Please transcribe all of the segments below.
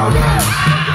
Alright.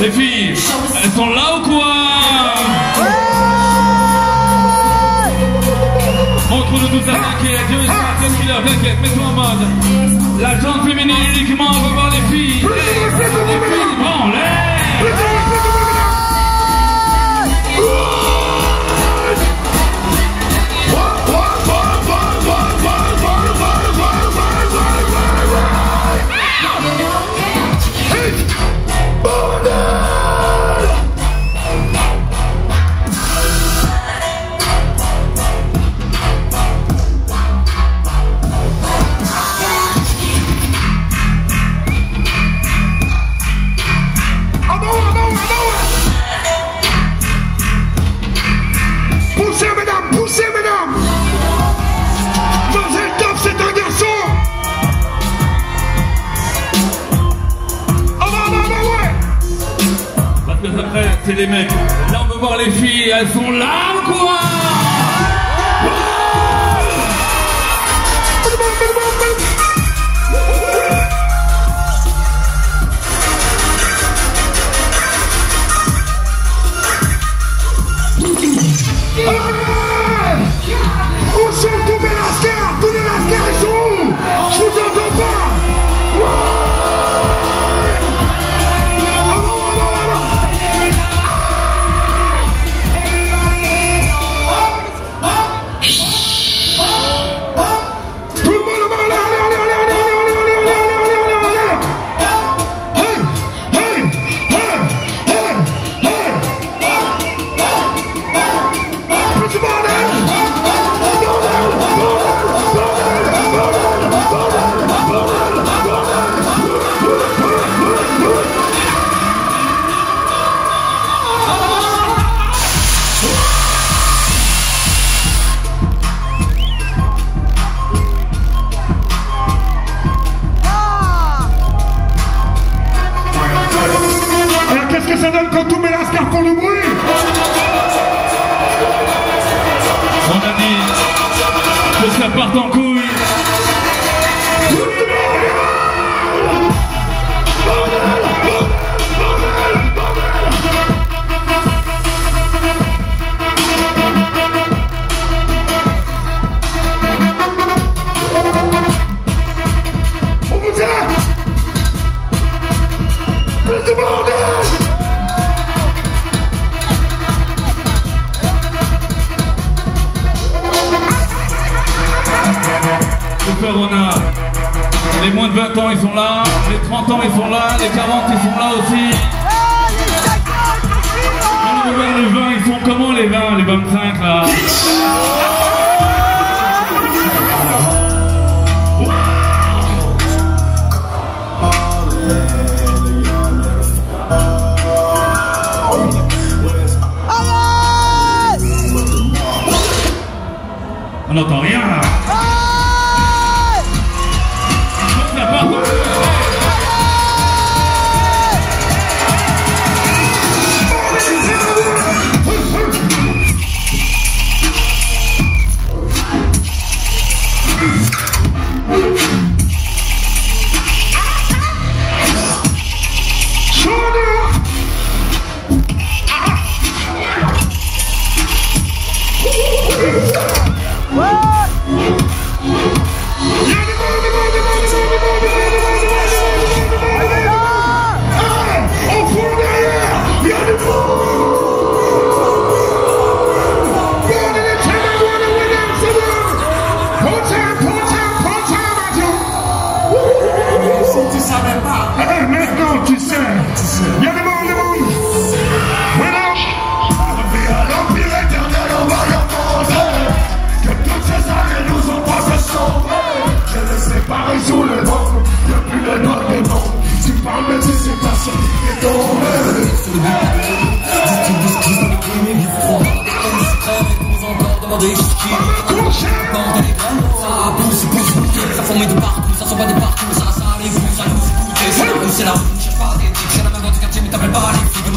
Les filles, elles sont là ou quoi Montre-nous tout ça, t'inquiète, Dieu est killer, t'inquiète, mets-toi en mode. La jante féminine uniquement, on veut voir les filles. Les filles, en l'air les mecs. Là, on peut voir les filles, elles sont là, quoi les moins de 20 ans, ils sont là, les 30 ans, ils sont là, les 40, ils sont là aussi. Les 20, ils sont comment les 20, les 25 là? On n'entend rien là.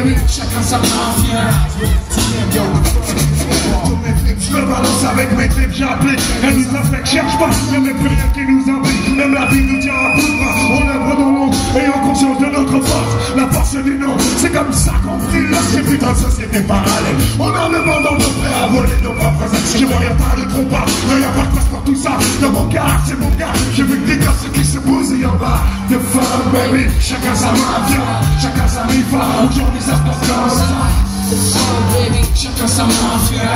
feu, baby. Chacun sa Je me balance avec mes clips, j'applique. Elle nous affecte, cherche pas, il n'y a plus rien qui nous implique. Même la vie nous tient à bout. On œuvre dans l'ombre, ayant conscience de notre force. La force du nom, c'est comme ça qu'on brille dans ces putains de sociétés parallèles. On a le monde dans nos prêts à voler nos propres actions. Je vois rien pas de trop pas, rien pas de place pour tout ça. Dans mon gars, c'est mon gars. Je veux que des gosses qui se posent en bas. De fun, baby. Chacun sa mafia, chacun sa rifa. Aujourd'hui ça se passe comme ça. oh baby, chacun sa mafia.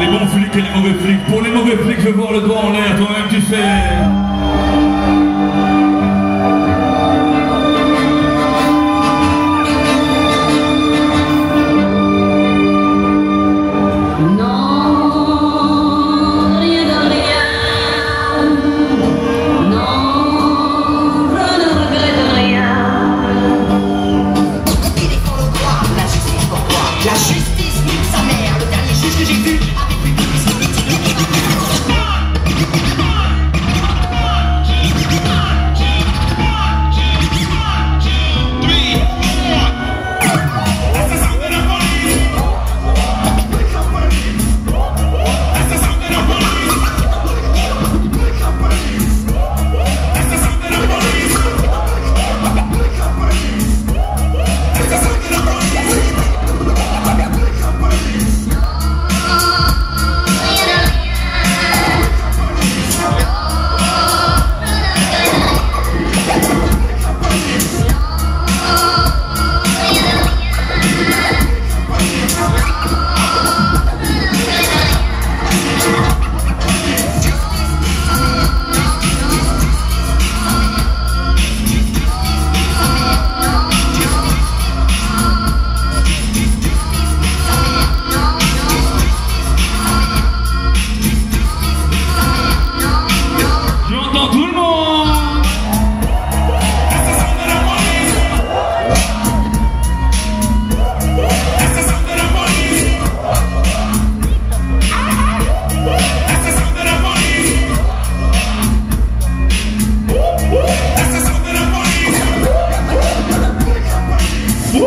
les bons flics et les mauvais flics. Pour les mauvais flics, je vais le doigt en l'air, toi-même tu sais.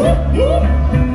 Uh, uh.